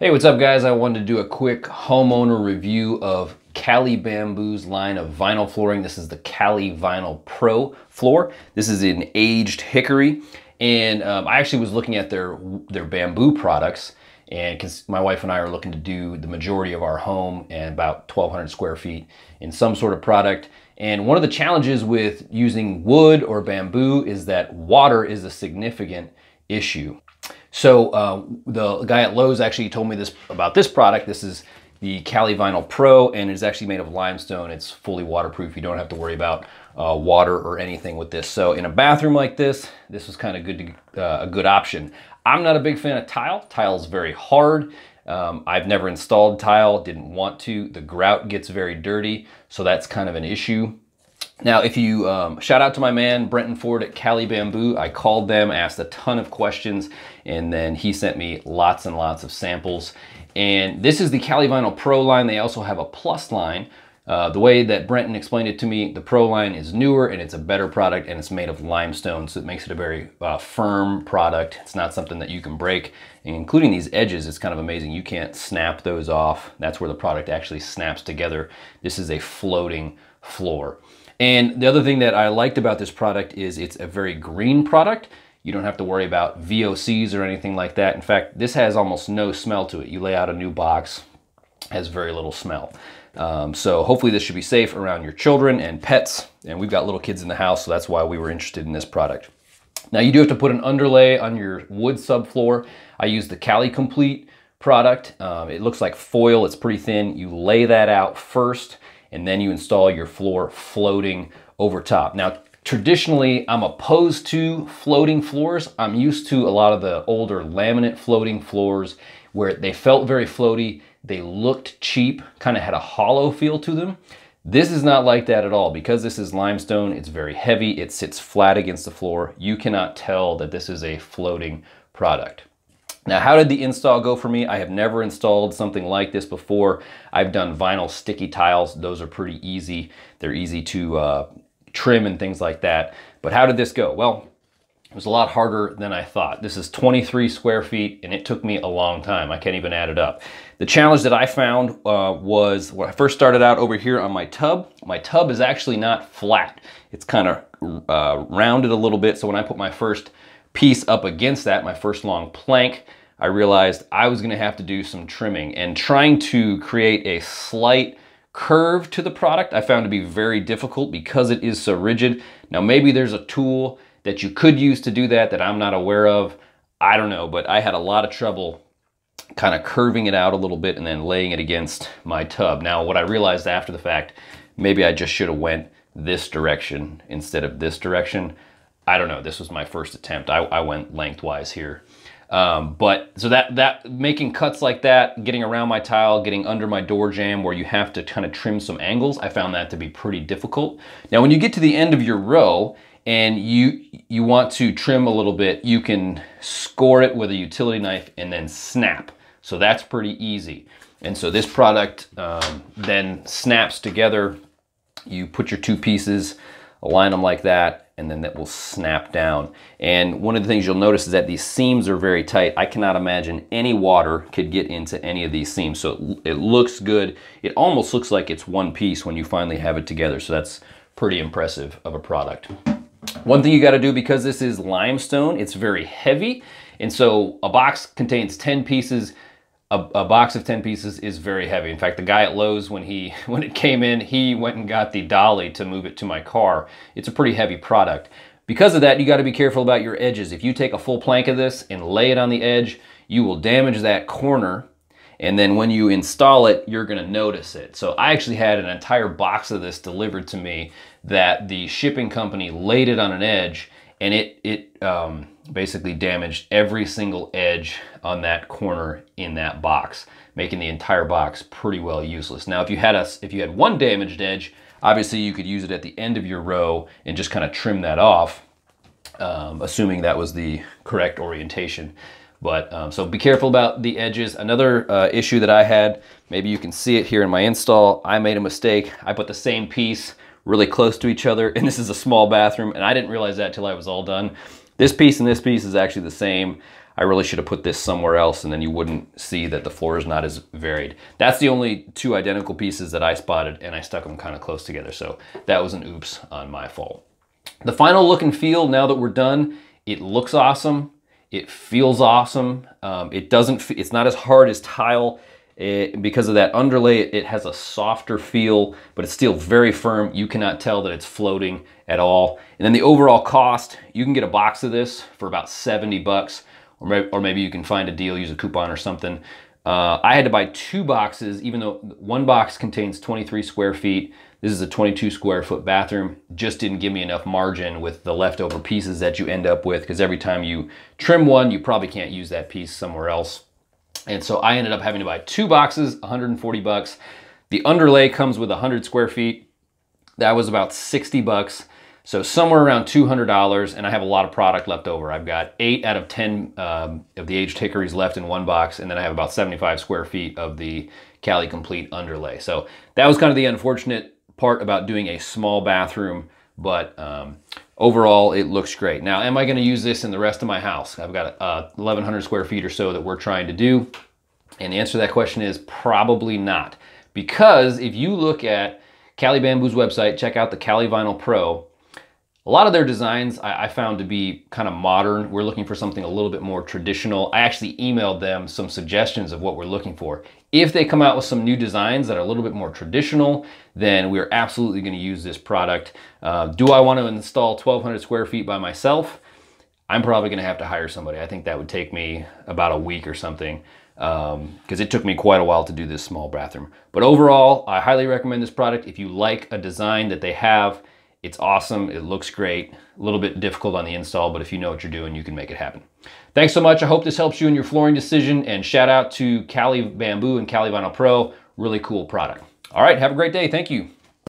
Hey, what's up guys? I wanted to do a quick homeowner review of Cali Bamboo's line of vinyl flooring. This is the Cali Vinyl Pro floor. This is an aged hickory. And um, I actually was looking at their, their bamboo products and because my wife and I are looking to do the majority of our home and about 1200 square feet in some sort of product. And one of the challenges with using wood or bamboo is that water is a significant issue. So uh, the guy at Lowe's actually told me this about this product. This is the Cali Vinyl Pro and it's actually made of limestone. It's fully waterproof. You don't have to worry about uh, water or anything with this. So in a bathroom like this, this was kind of good to, uh, a good option. I'm not a big fan of tile. Tile is very hard. Um, I've never installed tile, didn't want to. The grout gets very dirty, so that's kind of an issue. Now, if you, um, shout out to my man, Brenton Ford at Cali Bamboo. I called them, asked a ton of questions, and then he sent me lots and lots of samples. And this is the Cali Vinyl Pro line. They also have a Plus line. Uh, the way that Brenton explained it to me, the Pro line is newer and it's a better product and it's made of limestone, so it makes it a very uh, firm product. It's not something that you can break, and including these edges, it's kind of amazing. You can't snap those off. That's where the product actually snaps together. This is a floating floor. And the other thing that I liked about this product is it's a very green product. You don't have to worry about VOCs or anything like that. In fact, this has almost no smell to it. You lay out a new box, has very little smell. Um, so hopefully this should be safe around your children and pets. And we've got little kids in the house, so that's why we were interested in this product. Now you do have to put an underlay on your wood subfloor. I use the Cali Complete product. Um, it looks like foil, it's pretty thin. You lay that out first and then you install your floor floating over top. Now, traditionally, I'm opposed to floating floors. I'm used to a lot of the older laminate floating floors where they felt very floaty, they looked cheap, kind of had a hollow feel to them. This is not like that at all. Because this is limestone, it's very heavy, it sits flat against the floor. You cannot tell that this is a floating product. Now, how did the install go for me? I have never installed something like this before. I've done vinyl sticky tiles. Those are pretty easy. They're easy to uh, trim and things like that. But how did this go? Well, it was a lot harder than I thought. This is 23 square feet and it took me a long time. I can't even add it up. The challenge that I found uh, was when I first started out over here on my tub, my tub is actually not flat. It's kind of uh, rounded a little bit. So when I put my first piece up against that, my first long plank, I realized I was gonna have to do some trimming and trying to create a slight curve to the product I found to be very difficult because it is so rigid. Now maybe there's a tool that you could use to do that that I'm not aware of. I don't know, but I had a lot of trouble kind of curving it out a little bit and then laying it against my tub. Now what I realized after the fact, maybe I just should have went this direction instead of this direction. I don't know. This was my first attempt. I, I went lengthwise here. Um, but so that, that making cuts like that, getting around my tile, getting under my door jamb where you have to kind of trim some angles, I found that to be pretty difficult. Now, when you get to the end of your row and you, you want to trim a little bit, you can score it with a utility knife and then snap. So that's pretty easy. And so this product um, then snaps together. You put your two pieces, align them like that, and then that will snap down. And one of the things you'll notice is that these seams are very tight. I cannot imagine any water could get into any of these seams. So it, looks good. It almost looks like it's one piece when you finally have it together. So that's pretty impressive of a product. One thing you gotta do because this is limestone, it's very heavy. And so a box contains 10 pieces a, a, box of 10 pieces is very heavy. In fact, the guy at Lowe's, when he when it came in, he went and got the dolly to move it to my car. It's a pretty heavy product. Because of that, you got to be careful about your edges. If you take a full plank of this and lay it on the edge, you will damage that corner. And then when you install it, you're going to notice it. So I actually had an entire box of this delivered to me that the shipping company laid it on an edge and it, it um, basically damaged every single edge on that corner in that box, making the entire box pretty well useless. Now, if you had a, if you had one damaged edge, obviously you could use it at the end of your row and just kind of trim that off, um, assuming that was the correct orientation. But um, so be careful about the edges. Another uh, issue that I had, maybe you can see it here in my install, I made a mistake. I put the same piece really close to each other, and this is a small bathroom, and I didn't realize that till I was all done. This piece and this piece is actually the same. I really should have put this somewhere else and then you wouldn't see that the floor is not as varied. That's the only two identical pieces that I spotted and I stuck them kind of close together. So that was an oops on my fault. The final look and feel now that we're done, it looks awesome. It feels awesome. Um, it doesn't, it's not as hard as tile. It, because of that underlay, it has a softer feel, but it's still very firm. You cannot tell that it's floating at all. And then the overall cost, you can get a box of this for about 70 bucks, or maybe, or maybe you can find a deal, use a coupon or something. Uh, I had to buy two boxes, even though one box contains 23 square feet. This is a 22 square foot bathroom. Just didn't give me enough margin with the leftover pieces that you end up with, because every time you trim one, you probably can't use that piece somewhere else. And so I ended up having to buy two boxes, 140 bucks. The underlay comes with 100 square feet. That was about 60 bucks. So somewhere around $200 and I have a lot of product left over. I've got eight out of 10 um, of the aged hickories left in one box and then I have about 75 square feet of the Cali Complete underlay. So that was kind of the unfortunate part about doing a small bathroom, but um, overall it looks great. Now, am I gonna use this in the rest of my house? I've got uh, 1,100 square feet or so that we're trying to do. And the answer to that question is probably not. Because if you look at Cali Bamboo's website, check out the Cali Vinyl Pro, a lot of their designs I, I, found to be kind of modern. We're looking for something a little bit more traditional. I actually emailed them some suggestions of what we're looking for. If they come out with some new designs that are a little bit more traditional, then we're absolutely gonna use this product. Uh, do I wanna install 1,200 square feet by myself? I'm probably gonna have to hire somebody. I think that would take me about a week or something because um, it took me quite a while to do this small bathroom. But overall, I highly recommend this product. If you like a design that they have, it's awesome. It looks great. A little bit difficult on the install, but if you know what you're doing, you can make it happen. Thanks so much. I hope this helps you in your flooring decision and shout out to Cali Bamboo and Cali Vinyl Pro. Really cool product. All right, have a great day. Thank you.